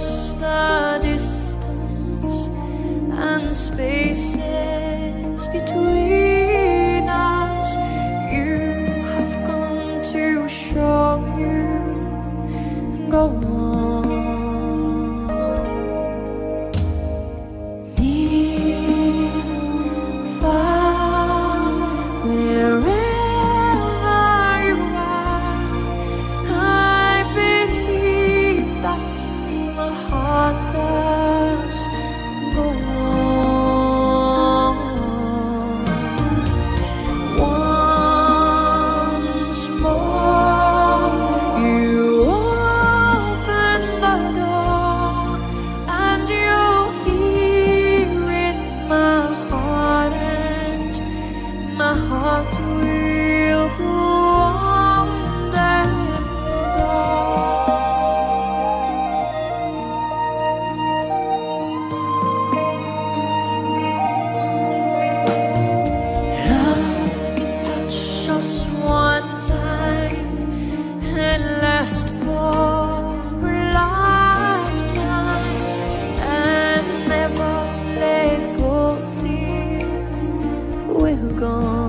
across the distance and spaces between. gone.